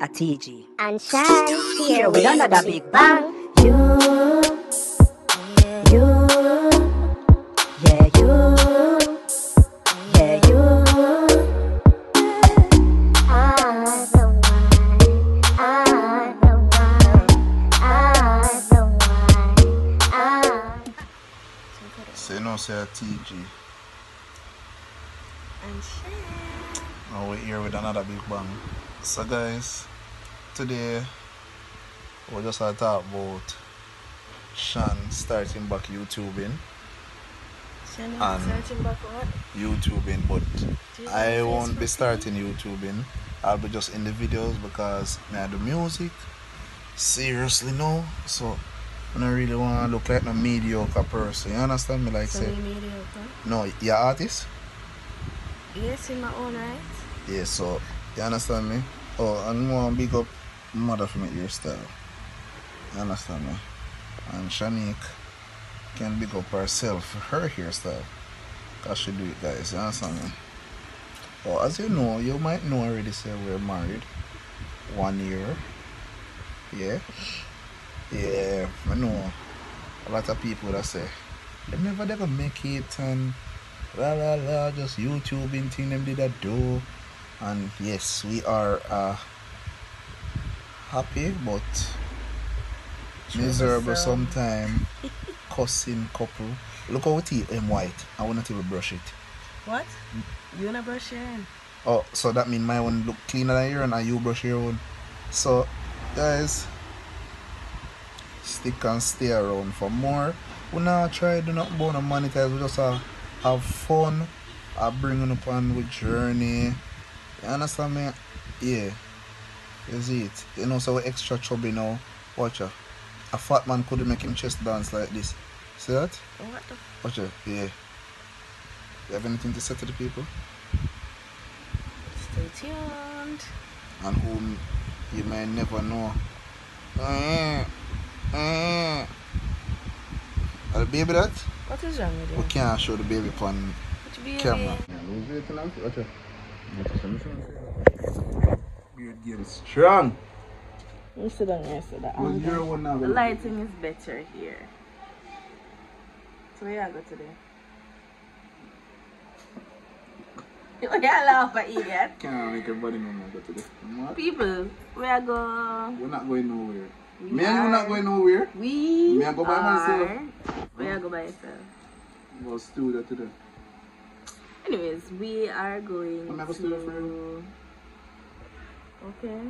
a TG. and Chan Here with another big bang. You, you, Yeah, you, yeah, you. are the one, are the one, are the one, are. Say no, say a TG. And shit. Now we're here with another big bang. So guys, today we just gonna talk about Shan starting back YouTubing. Shannon And- searching back what? YouTubing, but you I won't be starting YouTubing. I'll be just in the videos because I do music. Seriously no. So I don't really wanna look like a mediocre person. You understand me? Like So say mediocre. no, you're artist? Yes, in my own right. Yeah, so you understand me? Oh, and more big up mother for my hairstyle. You understand me? And Shanique can big up herself for her hairstyle. Cause she do it guys, you understand me? Oh, as you know, you might know already say we're married. One year. Yeah. Yeah, I know a lot of people that say they never they gonna make it and la la la just YouTubing thing them did that do and yes we are uh happy but miserable Troublesome. sometime. Cussing couple. Look how we teeth them white. I will not even brush it. What? You wanna brush your hair? oh so that mean my one look cleaner than your own and you brush your own. So guys stick and stay around for more. We not try do not want to monetize we just uh, have fun. I bring it up on with journey. You understand me? Yeah you see it you know so extra chubby now watch her a fat man couldn't make him chest dance like this see that What the? watch her yeah you have anything to say to the people Stay tuned. and whom you may never know. Eh, eh. Are the baby that? What is wrong with We can't show the baby on Which baby? Camera. Beard game strong. You sit down here, so that Well, you're one now. The lighting is better here. So where you go today? You laugh at idiot. Can't make everybody know I go today. What? People, where I go? We're not going nowhere. We Me and you are- not going nowhere. We Me, I go by myself. are- Where I go by yourself. We'll do that today. Anyways, we are going I'm never to. studio for you. Okay.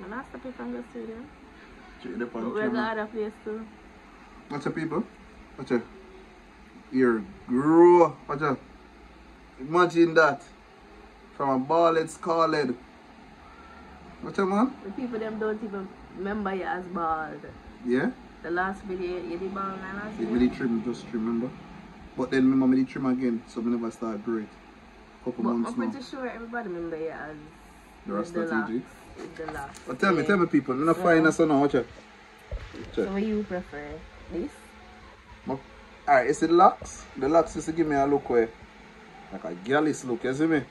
My last stop from the studio. Check up on But we're going other place too. What's your people. Watch your ear grow. Watch your. Imagine that. From a bald scarlet. What's your man. The people them don't even remember you as bald. Yeah? The last video you did bald and last video. really trim, just remember. But then remember me trim again, so we never start great. Couple But months I'm now. pretty sure everybody remember you as The Rasta the. TG. With the locks. But tell me, tell me people, I'm not find us now, watch your. So what you prefer? This? Alright, see the locks? The locks used to give me a look where like a girlish look, as you see me?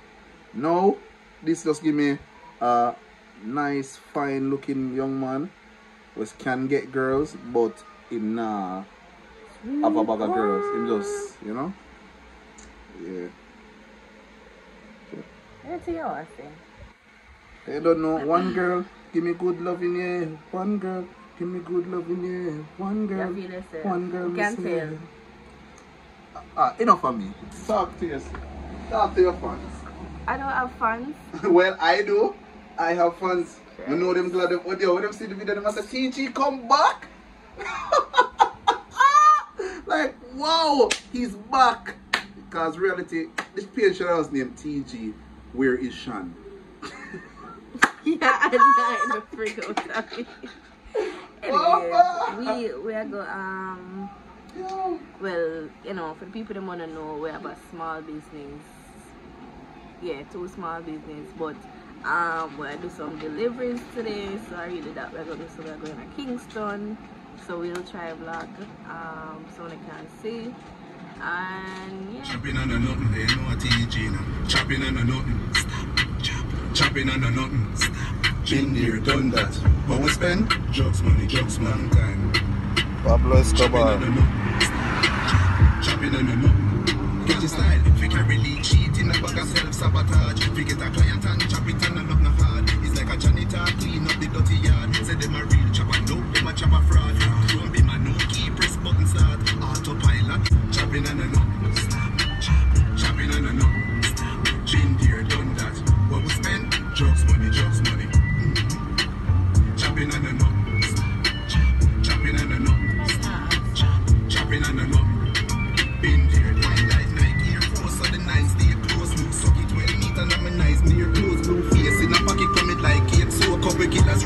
Now this just give me a nice, fine looking young man which can get girls, but him nah have a bag of girls. Him just, you know? Yeah. Anything you want to say? I don't know. One girl, give me good love in yeah. One girl, give me good love in yeah. One girl, one girl. You can miss me. tell. Ah, enough of me. Talk to your, talk to your fans. I don't have fans. well, I do. I have fans. You know them glad them audio. When them see the video, them say, TG, come back. like, wow, he's back. Because reality, this page should have named TG, Where is Shan? Yeah, I'm not in the freak it. Anyways, we we are go um well, you know, for the people that wanna know we have a small business. Yeah, two small business, but um we do some deliveries today, so I really that we're gonna so we're going to Kingston. So we'll try vlog um so they can see. And yeah. Chopping under nothing, they know a TG now. Chopping under nothing, stop. Chopping under nothing, Been there, done that. What we spend? Drugs money, drugs man time. Pablo Escobar. Chopping on the no. Get your style. If you can really cheat in a bag of self-sabotage. If you get a client and chop it and not no hard. It's like a janitor clean up the dirty yard. Say them a real chopper, no, them a chopper fraud. Don't be my no key, press button start. Autopilot. Chopping on the no. Chopping on the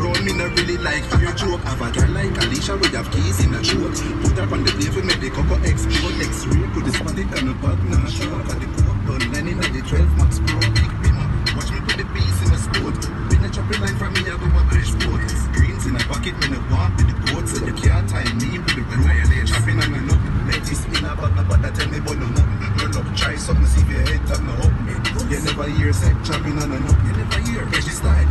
couple round me, not really like your joke. Have a girl like Alicia, we have keys in a throat. Put her on the plate, we make the cocoa explode. X-ray, put the spot it on the back, now show. Got the coke done, landing at the 12 max pro. Big bimmer, watch me put the piece in the sport. Been a chopping line from me, I go a fresh sport. Greens in a pocket, when I walk with the coat. So you can't tie me with the rope. Chopping on the nook, let it spin about no bother, tell me but no nothing. Roll up, try something, see if your head top no up. You never hear say chopping on the nook, you never hear Reggie style.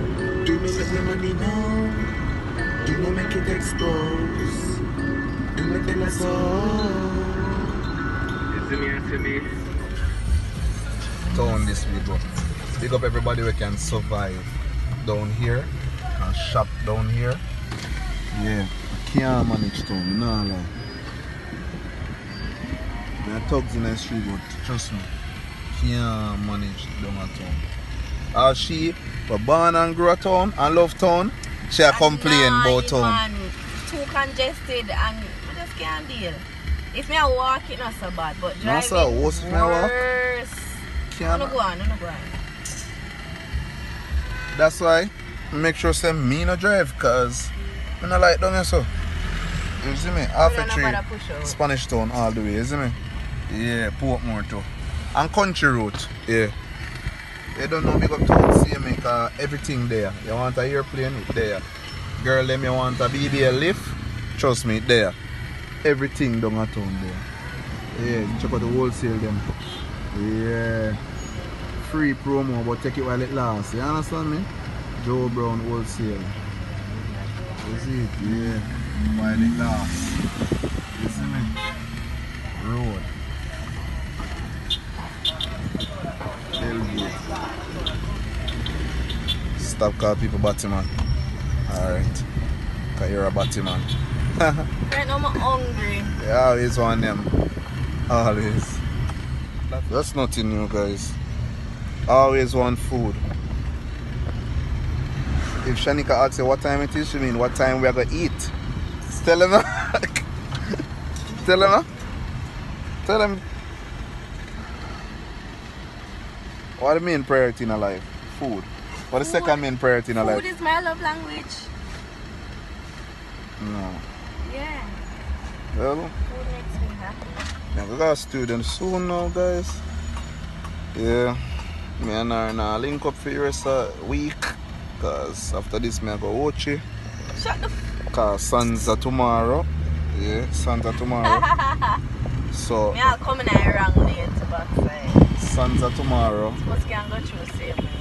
phone but and still I tell you say you're I little got bit. straight to the Do not make no money now. Do not make it expose. Do not tell us all. Town this we go. Big up everybody we can survive down here and shop down here. Yeah, I can't manage town, nah lie. There are thugs in the street, but trust me, can't manage down at town. As she were born and grew town and love town, she a complain Nah, about town. Too congested and I just can't deal. If me a walk, it not so bad, but No, driving sir, worse if me walk. Can't No go on, no go on. That's why make sure say me no drive cause I no like down here so. You see me? Half a tree. about a push out. Spanish town all the way, you see me? Yeah, Portmore too. And country route, yeah. You don't know big up town, see me, cause everything there. You want a airplane, there. Girl, them you want a BBL lift, trust me, there. Everything down a town there. Yeah, check out the wholesale them. Yeah. Free promo, but take it while it lasts. You understand me? Joe Brown wholesale. See it? Yeah. While it lasts. You see me? Road. Stop calling people Batman. Alright. Cause you're a Batman. Right now I'm hungry. Yeah, always want them. Always. That's nothing new, guys. Always want food. If Shanika asks you what time it is, she mean what time we are gonna eat. Tell him. Tell him. Tell him. What the main priority in a life? Food. What the second main priority in a Food life? is my love language. No. Yeah. Well, Food makes me happy. Yeah, we got a student soon now, guys. Yeah, me and her now link up for the rest of the week. Cause after this, me I go Ochi. Shut the f- Cause Sansa tomorrow. Yeah, Sansa tomorrow. so, Me I'll come in a wrong lane to backside. Eh. Sansa tomorrow. Must can go through.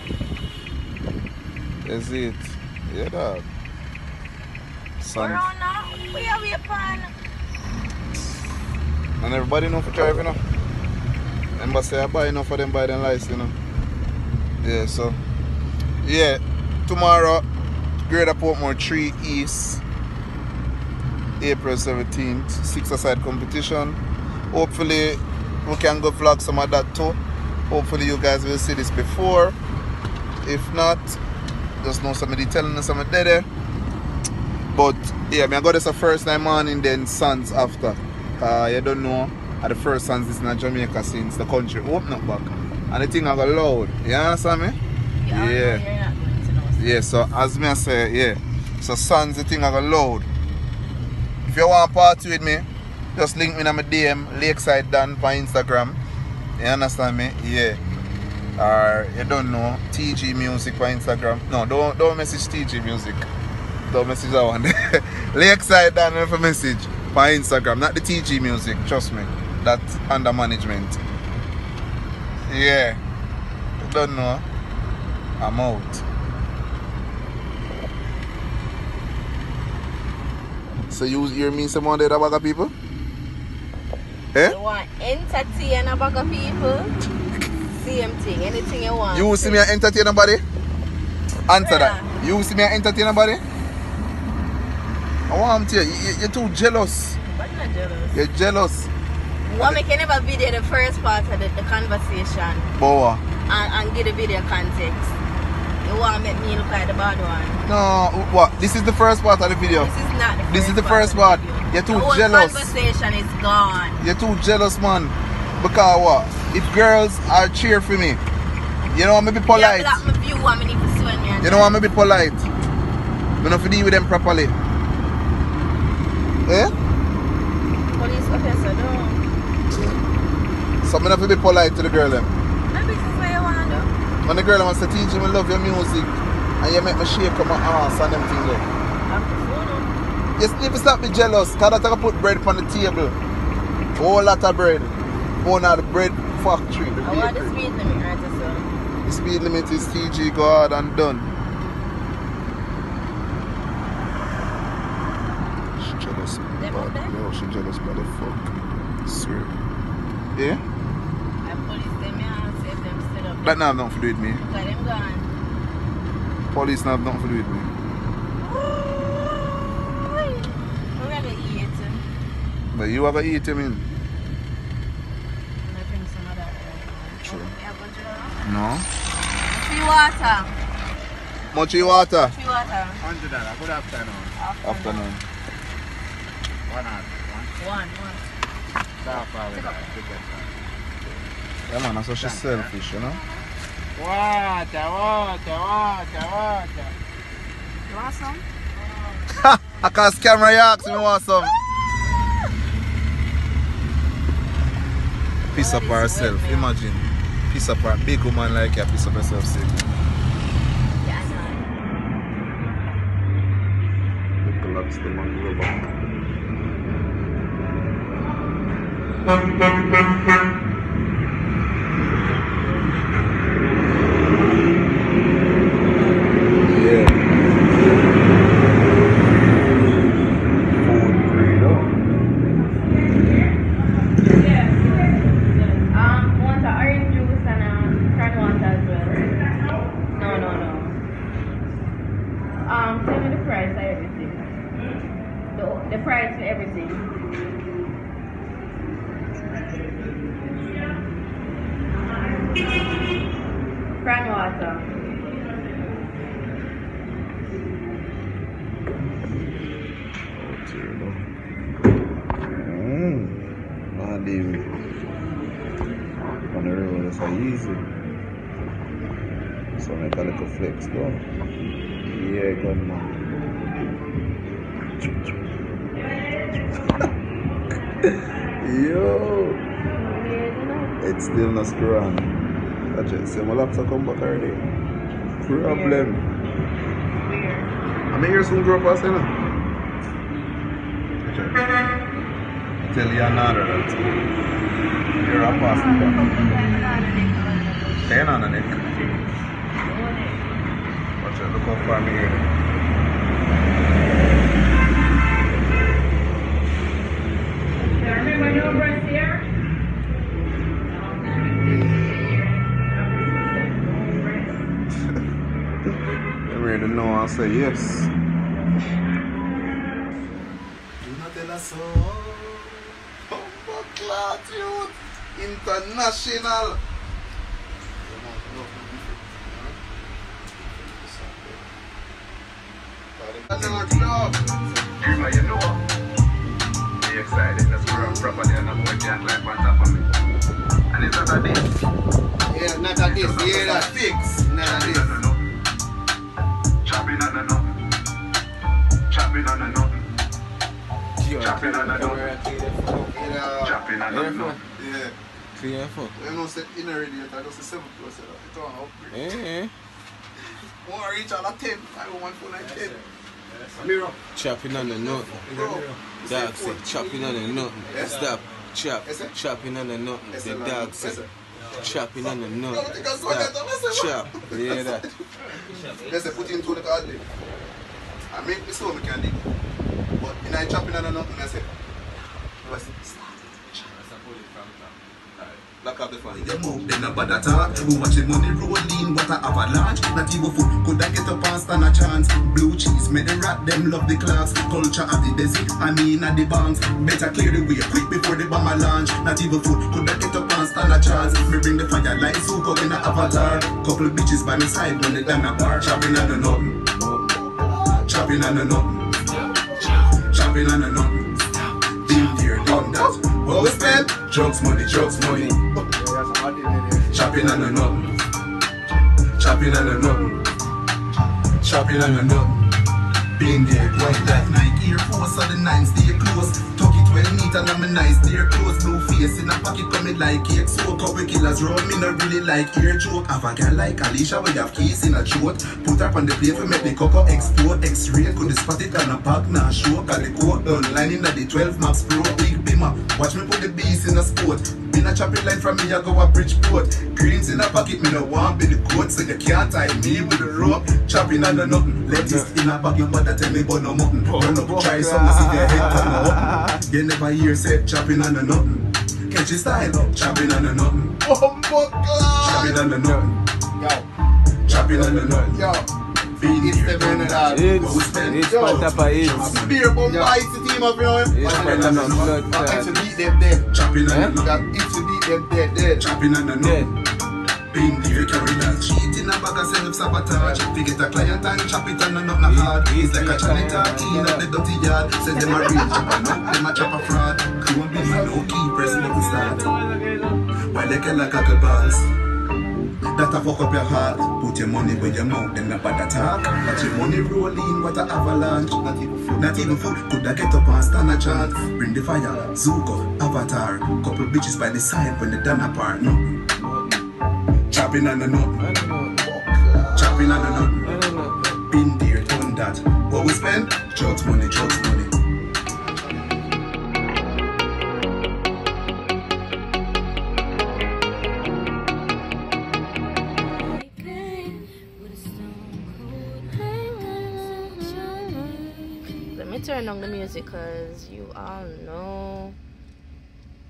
Is it? Yeah, dog. Now. We have a pan. And everybody know for driving, you know. Remember say I buy enough for them buy them license, you know. Yeah, so yeah, tomorrow Greater Portmore 3 East April 17th, six aside competition. Hopefully we can go vlog some of that too. Hopefully you guys will see this before. If not, just know somebody telling us something there. But yeah, me I got this a first time morning, then Sons after. Uh, you don't know, at the first Sons is in Jamaica since the country open up back. And the thing I got loud. You understand me? Yeah. Yeah. You're not going to know. Yeah, so as me I say, yeah. So Sons the thing I got loud. If you want to party with me, just link me in my DM, Lakeside Don for Instagram. You understand me? Yeah. Or you don't know, TG Music for Instagram. No, don't don't message TG Music. Don't message that one. Lakeside Don for message by Instagram. Not the TG Music, trust me. That's under management. Yeah. Don't know. I'm out. So you hear me some more there the people? Eh? You want entertain of people? Same thing. Anything you want. You see me entertain nobody? Answer that. You see me entertain nobody? I want to you, you- you're too jealous. I'm not jealous. You're jealous. What make you never be there the first part of the, the conversation Boa. and, and give the video context? You want to make me look like the bad one? No, what? This is the first part of the video. This is not the first This is the first part. video. You're too the whole jealous. conversation is gone. You're too jealous, man. Because what? If girls are cheer for me, you know, I'm be polite. Yeah, black my view. I need to swing me. You know, I'm gonna be polite. I'm not deal with them properly. Eh? Police officer, no. So I'm not be polite to the girl them. No business where you want to do. When the girl wants to teach me love your music and you make me shake up my ass and them things there. I'm. You stop be jealous, cause I put bread on the table. Whole lot of bread. Own of the bread factory, the I want the speed limit right so. The speed limit is TG, go ahead and done. She jealous, but yo, she jealous, but the fuck. Swear. Yeah? I police them and save them still up. That now have nothing to do with me. Got them gone. Police now have nothing to do with me. Eat. But you have to eat him in. No? Free water. Much water? Free water. Hundred dollar. Good afternoon. Afternoon. One out. One. One, one. Stop with that. Ticket. Yeah man, that's how she's selfish, you know? Water, water, water, water. You want some? I can't camera you ask me want some. Ah! Piece up herself, imagine. Piece up her big woman like you, piece herself sick. Yeah, the man easy. So make a little flex though. Yeah, good man. Yo! It's still not screw on. Watch it. See, my laptop come back already. Problem. Yeah. I mean, you're soon drop us, you know? Watch it. Tell you another that you're a pastor. Ten on the neck. Watch look far me here. I really know I'll say yes. international. You know. Be excited. Properly me. And it's not this. Yeah, not this. Yeah, fix. Not this. Chopping on the. Chopping on the. Chopping on the Yeah. Clear for. You know, say in a radiator, just a 7 plus. It don't upgrade. Eh, Want to reach all a 10. I want phone at 10. Mirror. chopping on the nothing. Bro. Dog said chopping on the nothing. Yes. Stop. Chop. Chopping on the nothing. The dog said chopping on the nothing. think I saw that. Stop. I said, Chop. Yeah, that. Let's say put in two the card there. I make this one we can do. But in I chopping and nothing, I say. I say, start it. Lock up the phone. Them out, them no bother talk. Watch the money rolling, what a avalanche. Not even food, could I get a up and a chance? Blue cheese, make the rat, them love the class. Culture of the desert, I mean at the banks. Better clear the way quick before the bomber launch. Not even food, could I get a up and a chance? Me bring the fire like Zuko in a avatar. Couple bitches by my side when they done a bar. Chopping on the nothing, chopping on the nothing, chopping on the nothing. Been there, done that. What spend? Drugs money, drugs money. Chopping on the nothing. Chopping on the nothing. Chopping on the nothing. Been there, white like Nike Air Force on the nine stay close. Tuck it well neat and I'm a nice dear close. Blue face in a pocket coming like cake. So couple killers roll me not really like ear joke. Have a girl like Alicia we have keys in a throat. Put up on the plate for make the cocoa explode. X-ray could spot it on a pack now show. Got the coat online at the 12 max pro. Big Watch me put the beast in a sport. Been a chopping line from me, I go a Bridgeport. Greens in a pocket, me no want be the coat, so you can't tie me with the rope. Chopping under nothing, lettuce in a pocket, but that tell me but no mutton. Run up, try some, see your head turn up. You never hear said chopping under nothing. Catch your style up, chopping under nothing. Oh, my Chopping God. under nothing, Yo, chopping under nothing. yo. Being It's the on top of it. Beer bomb bites the team up, you know. It's And better then blood it beat them dead. Chopping Eh? nothing. That it beat them dead, dead. Chopping under Dead. nothing. Been there, carry that cheat in a bag of self-sabotage. Fi get a client and chop it and hard. It's like a janitor clean up the dirty yard. Them a real chopper, them a chopper fraud. Be my key, press nothing start. They like balls? That a fuck up your heart. Put your money where your mouth, then not bad attack. Watch your money rolling, what a avalanche. Not even food. Not even food, could I get up and stand a chance? Bring the fire, Zuko, Avatar. Couple bitches by the side when they done apart. No. Chopping on the nut, chopping on the nut. Been there, done that. What we spend? Drugs money, drugs money. Turn on the music because you all know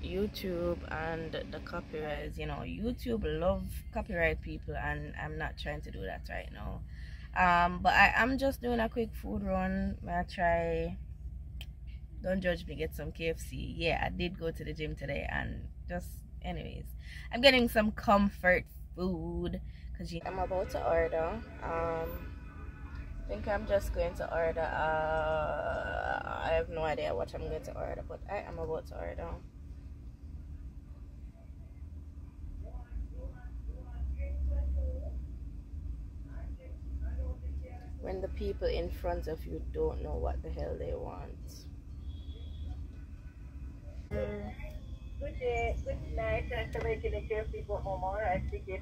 YouTube and the copyrights. You know, YouTube love copyright people, and I'm not trying to do that right now. Um, but I am just doing a quick food run. I try. Don't judge me. Get some KFC. Yeah, I did go to the gym today, and just anyways, I'm getting some comfort food because I'm about to order. Um. I think I'm just going to order. Uh, I have no idea what I'm going to order, but I am about to order. When the people in front of you don't know what the hell they want. Good day, good night. For making the KFC for home. All right, ticket.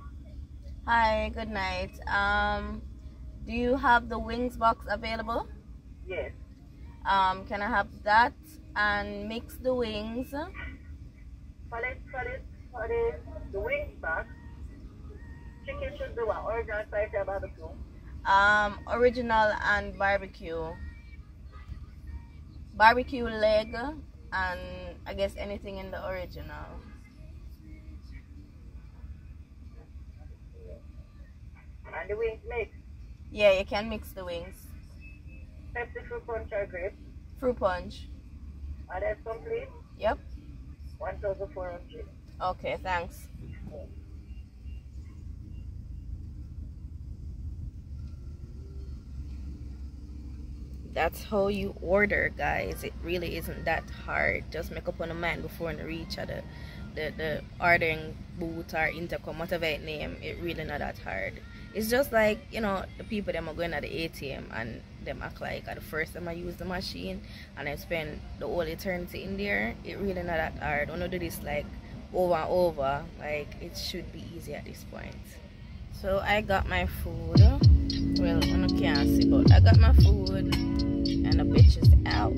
Hi, good night. Um, do you have the wings box available? Yes. Um, can I have that and mix the wings? For it, for it, for the, the wings back. Chicken should do what? Original spicy barbecue? Um, original and barbecue. Barbecue leg and I guess anything in the original. And the wings mix. Yeah, you can mix the wings. Pepsi fruit punch or grape. Fruit punch. Are that complete? Yep. 1,400. Okay, thanks. that's how you order guys it really isn't that hard just make up on a mind before you reach at the, the the ordering booth or intercom whatever it name it really not that hard it's just like you know the people them are going at the atm and them act like at the first time i use the machine and i spend the whole eternity in there it really not that hard. When you do this like over and over like it should be easy at this point. So i got my food. Well i can't see but i got my food and the bitch is out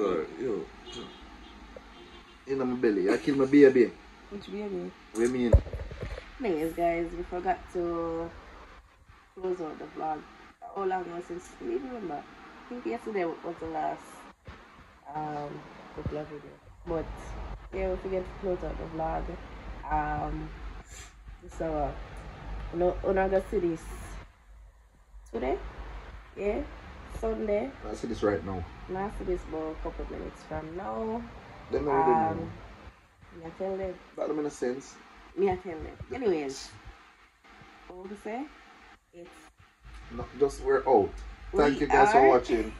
angle it in the properly. store. Yo, in my belly. I kill my baby. which baby What you mean? anyways guys we forgot to close out the vlog how long was since we remember i think yesterday was the last um the vlog video but yeah we forget to close out the vlog um so uh no we're not gonna see this today yeah sunday I see this right now. Not see this about a couple of minutes from now Them already know. um me I tell them That don't make sense. me I tell them anyways what you say it's No, just we're out. Thank We you guys for watching.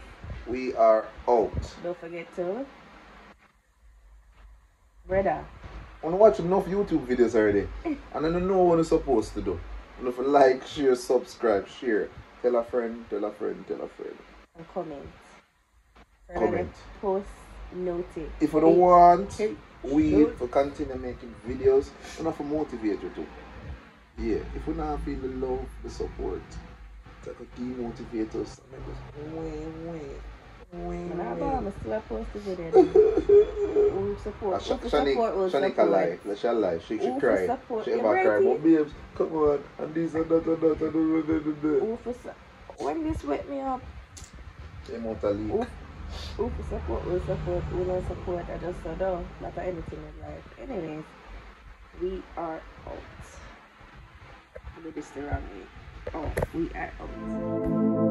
We are out. Don't forget to brother. I want to watch enough YouTube videos already. and I don't know what I'm supposed to do. Know, for like, share, subscribe, share. Tell a friend, tell a friend, tell a friend. and comment. Comment. Post notice. If you don't want we Good. to continue making videos, we have to motivate you too. Yeah, if we not feel the love, the support, like a demotivate us. And just wah, wah, wah, Man, I know I'm still post the video. Who support? Sha- Shani, support will Shanika support. lie. Let she lie. She, she cry. support? She ever cry. But babes, come on. And this and that and that and that and that that. Who for su- When this wake me up, Immortal leak. Who, support will support. Who don't support, I just don't know. Not for anything in life. Anyways, we are out. This the wrong way. Oh, we are out.